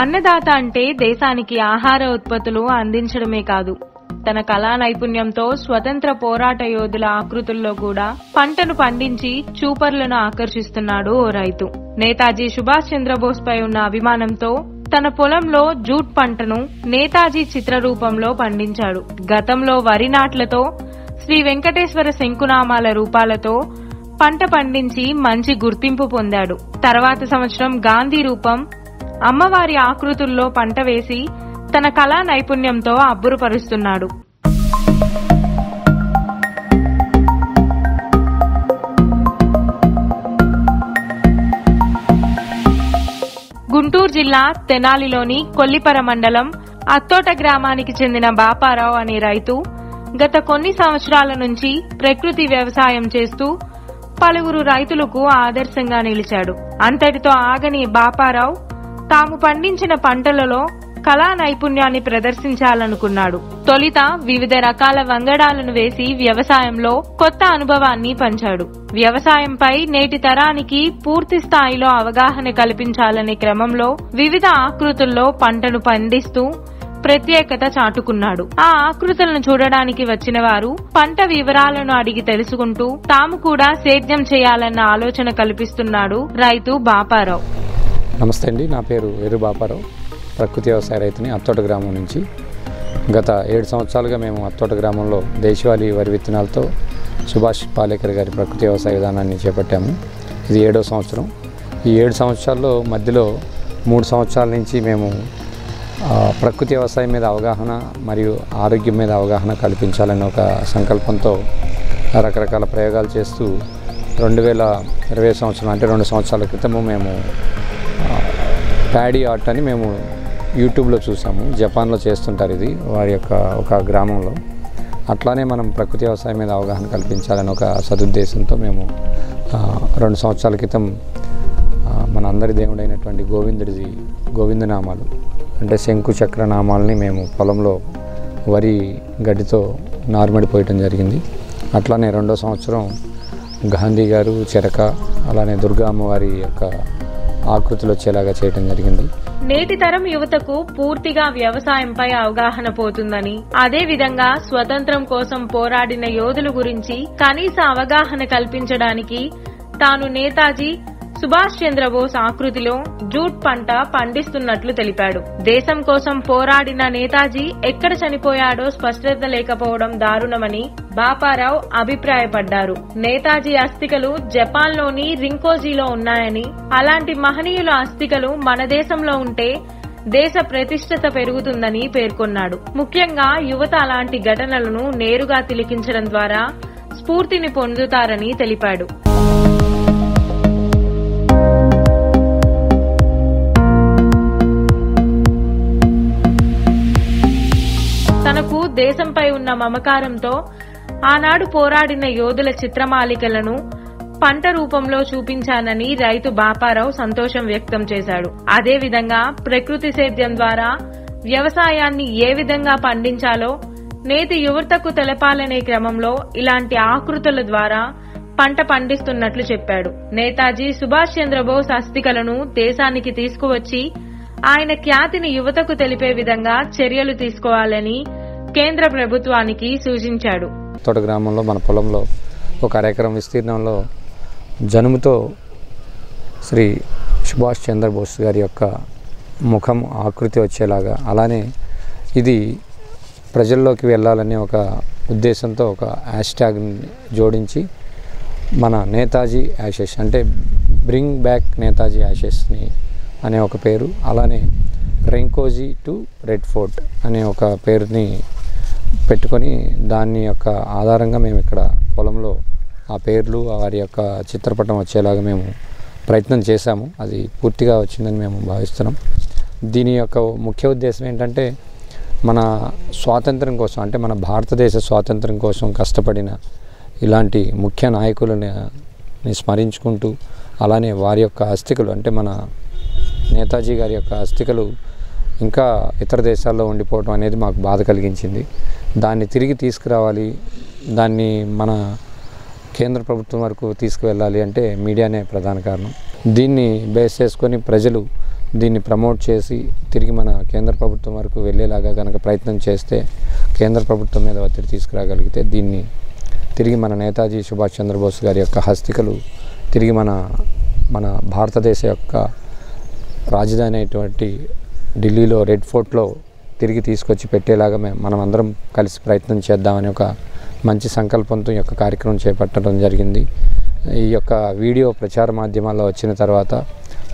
అన్నదాత అంటే దేశానికి ఆహార ఉత్పత్తులు అందించడమే కాదు తన కళా నైపుణ్యంతో స్వతంత్ర పోరాట యోధుల ఆకృతుల్లో కూడా పంటను పండించి చూపర్లను ఆకర్షిస్తున్నాడు ఓ రైతు. నేతాజీ సుభాష్ చంద్రబోస్ పై ఉన్న అభిమానంతో తన పొలంలో జూట్ పంటను నేతాజీ చిత్ర రూపంలో పండించాడు. గతంలో వరి నాట్లతో శ్రీ వెంకటేశ్వర శంకునామాల రూపాలతో పంట పండించి మంచి గుర్తింపు పొందాడు. తర్వాత సంవత్సరం గాంధీ రూపం అమ్మవారి ఆకృతుల్లో పంట వేసి తన కళా నైపుణ్యంతో అబ్బురుపరుస్తున్నాడు. గుంటూరు జిల్లా తెనాలిలోని కొల్లిపర మండలం అత్తోట గ్రామానికి చెందిన బాపారావు అనే రైతు గత కొన్ని సంవత్సరాల నుంచి ప్రకృతి వ్యవసాయం చేస్తూ పలువురు రైతులకు ఆదర్శంగా నిలిచాడు. అంతటితో ఆగని బాపారావు తాము పండించిన పంటలలో కళా నైపుణ్యాన్ని ప్రదర్శించాలనుకున్నాడు. తొలిత వివిధ రకాల వంగడాలను వేసి వ్యవసాయంలో కొత్త అనుభవాన్ని పంచాడు. వ్యవసాయంపై నేటి తరానికి పూర్తి స్థాయిలో అవగాహన కల్పించాలనే క్రమంలో వివిధ ఆకృతుల్లో పంటను పండిస్తూ ప్రత్యేకత చాటుకున్నాడు. ఆ ఆకృతులను చూడడానికి వచ్చిన వారు పంట వివరాలను అడిగి తెలుసుకుంటూ తాము కూడా సేద్యం చేయాలన్న ఆలోచన కల్పిస్తున్నాడు రైతు బాపారావు. నమస్తే అండి నా పేరు ఎరుబాపారావు ప్రకృతి వ్యవసాయ రైతుని అత్తోట గ్రామం నుంచి. గత ఏడు సంవత్సరాలుగా మేము అత్తోట గ్రామంలో దేశవాళీ వరి విత్తనాలతో సుభాష్ పాలేకర్ గారి ప్రకృతి వ్యవసాయ విధానాన్ని చేపట్టాము. ఇది ఏడో సంవత్సరం. ఈ ఏడు సంవత్సరాల్లో మధ్యలో మూడు సంవత్సరాల నుంచి మేము ప్రకృతి వ్యవసాయం మీద అవగాహన మరియు ఆరోగ్యం మీద అవగాహన కల్పించాలనే ఒక సంకల్పంతో రకరకాల ప్రయోగాలు చేస్తూ రెండు వేల ఇరవై సంవత్సరం అంటే రెండు సంవత్సరాల క్రితము మేము ప్యాడీ ఆర్ట్ అని మేము యూట్యూబ్లో చూసాము. జపాన్లో చేస్తుంటారు ఇది వారి యొక్క ఒక గ్రామంలో. అట్లానే మనం ప్రకృతి వ్యవసాయం మీద అవగాహన కల్పించాలని ఒక సదుద్దేశంతో మేము రెండు సంవత్సరాల క్రితం మన అందరి దేవుడైనటువంటి గోవిందుడిది గోవిందనామాలు అంటే శంకు చక్ర నామాలని మేము పొలంలో వరి గడ్డితో నార్మడి పోయటం జరిగింది. అట్లానే రెండో సంవత్సరం గాంధీ గారు చెరక అలానే దుర్గా అమ్మవారి యొక్క ఆకృతులు వచ్చేలాగా చేయడం జరిగింది. నేటి తరం యువతకు పూర్తిగా వ్యవసాయంపై అవగాహన పోతుందని అదే విధంగా స్వతంత్రం కోసం పోరాడిన యోధుల గురించి కనీస అవగాహన కల్పించడానికి తాను నేతాజీ సుభాష్ చంద్రబోస్ ఆకృతిలో జూట్ పంట పండిస్తున్నట్లు తెలిపాడు. దేశం కోసం పోరాడిన నేతాజీ ఎక్కడ చనిపోయాడో స్పష్టత లేకపోవడం దారుణమని బాపారావు అభిప్రాయపడ్డారు. నేతాజీ అస్థికలు జపాన్లోని రింకోజీలో ఉన్నాయని అలాంటి మహనీయుల అస్థికలు మన దేశంలో ఉంటే దేశ ప్రతిష్టత పెరుగుతుందని పేర్కొన్నాడు. ముఖ్యంగా యువత అలాంటి ఘటనలను నేరుగా తిలికించడం ద్వారా స్ఫూర్తిని పొందుతారని తెలిపాడు. దేశంపై ఉన్న మమకారంతో ఆనాడు పోరాడిన యోధుల చిత్రమాలికలను పంట రూపంలో చూపించానని రైతు బాపారావు సంతోషం వ్యక్తం చేశాడు. అదేవిధంగా ప్రకృతి సేద్యం ద్వారా వ్యవసాయాన్ని ఏ విధంగా పండించాలో నేటి యువతకు తెలపాలనే క్రమంలో ఇలాంటి ఆకృతుల ద్వారా పంట పండిస్తున్నట్లు చెప్పాడు. నేతాజీ సుభాష్ చంద్రబోస్ అస్థికలను దేశానికి తీసుకువచ్చి ఆయన ఖ్యాతిని యువతకు తెలిపే విధంగా చర్యలు తీసుకోవాలని కేంద్ర ప్రభుత్వానికి సూచించాడు. తోట గ్రామంలో మన పొలంలో ఒక అరెకరం విస్తీర్ణంలో జనుముతో శ్రీ సుభాష్ చంద్రబోస్ గారి యొక్క ముఖం ఆకృతి వచ్చేలాగా అలానే ఇది ప్రజల్లోకి వెళ్ళాలనే ఒక ఉద్దేశంతో ఒక హ్యాష్ ట్యాగ్ని జోడించి మన నేతాజీ యాషెస్ అంటే బ్రింగ్ బ్యాక్ నేతాజీ యాషెస్ని అనే ఒక పేరు అలానే రెంకోజీ టు రెడ్ ఫోర్ట్ అనే ఒక పేరుని పెట్టుకొని దాని యొక్క ఆధారంగా మేము ఇక్కడ పొలంలో ఆ పేర్లు వారి యొక్క చిత్రపటం వచ్చేలాగా మేము ప్రయత్నం చేశాము. అది పూర్తిగా వచ్చిందని మేము భావిస్తున్నాం. దీని యొక్క ముఖ్య ఉద్దేశం ఏంటంటే మన స్వాతంత్రం కోసం అంటే మన భారతదేశ స్వాతంత్రం కోసం కష్టపడిన ఇలాంటి ముఖ్య నాయకులని స్మరించుకుంటూ అలానే వారి యొక్క అస్థికలు అంటే మన నేతాజీ గారి యొక్క అస్థికలు ఇంకా ఇతర దేశాల్లో ఉండిపోవడం అనేది మాకు బాధ కలిగించింది. దాన్ని తిరిగి తీసుకురావాలి దాన్ని మన కేంద్ర ప్రభుత్వం వరకు తీసుకువెళ్ళాలి అంటే మీడియానే ప్రధాన కారణం. దీన్ని బేస్ చేసుకొని ప్రజలు దీన్ని ప్రమోట్ చేసి తిరిగి మన కేంద్ర ప్రభుత్వం వరకు వెళ్ళేలాగా కనుక ప్రయత్నం చేస్తే కేంద్ర ప్రభుత్వం మీద ఒత్తిడి తీసుకురాగలిగితే దీన్ని తిరిగి మన నేతాజీ సుభాష్ చంద్రబోస్ గారి యొక్క హస్తికలు తిరిగి మన మన భారతదేశ యొక్క రాజధాని అయినటువంటి ఢిల్లీలో రెడ్ ఫోర్ట్లో తిరిగి తీసుకొచ్చి పెట్టేలాగా మేము మనం అందరం కలిసి ప్రయత్నం చేద్దామని ఒక మంచి సంకల్పంతో ఈ యొక్క కార్యక్రమం చేపట్టడం జరిగింది. ఈ యొక్క వీడియో ప్రచార మాధ్యమాల్లో వచ్చిన తర్వాత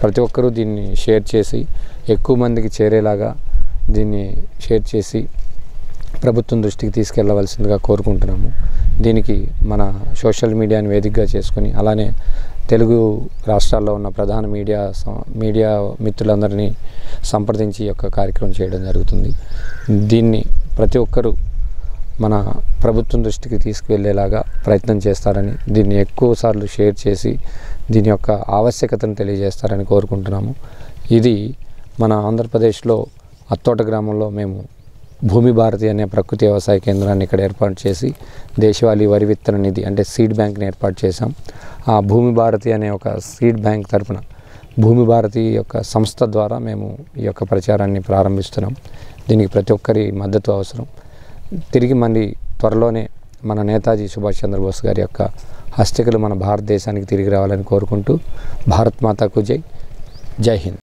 ప్రతి ఒక్కరూ దీన్ని షేర్ చేసి ఎక్కువ మందికి చేరేలాగా దీన్ని షేర్ చేసి ప్రభుత్వం దృష్టికి తీసుకెళ్ళవలసిందిగా కోరుకుంటున్నాము. దీనికి మన సోషల్ మీడియాని వేదికగా చేసుకుని అలానే తెలుగు రాష్ట్రాల్లో ఉన్న ప్రధాన మీడియా మీడియా మిత్రులందరినీ సంప్రదించి ఈ యొక్క కార్యక్రమం చేయడం జరుగుతుంది. దీన్ని ప్రతి ఒక్కరూ మన ప్రభుత్వం దృష్టికి తీసుకువెళ్ళేలాగా ప్రయత్నం చేస్తారని దీన్ని ఎక్కువ సార్లు షేర్ చేసి దీని యొక్క ఆవశ్యకతను తెలియజేస్తారని కోరుకుంటున్నాము. ఇది మన ఆంధ్రప్రదేశ్లో అత్తోట గ్రామంలో మేము భూమి భారతి అనే ప్రకృతి వ్యవసాయ కేంద్రాన్ని ఇక్కడ ఏర్పాటు చేసి దేశవాళీ వరి విత్తన నిధి అంటే సీడ్ బ్యాంక్ని ఏర్పాటు చేశాం. ఆ భూమి భారతి అనే ఒక సీడ్ బ్యాంక్ తరపున భూమి భారతి యొక్క సంస్థ ద్వారా మేము ఈ యొక్క ప్రచారాన్ని ప్రారంభిస్తున్నాం. దీనికి ప్రతి ఒక్కరి మద్దతు అవసరం. తిరిగి మళ్ళీ త్వరలోనే మన నేతాజీ సుభాష్ చంద్రబోస్ గారి యొక్క హస్తికలు మన భారతదేశానికి తిరిగి రావాలని కోరుకుంటూ భారత్ మాతాకు జై. జై హింద్.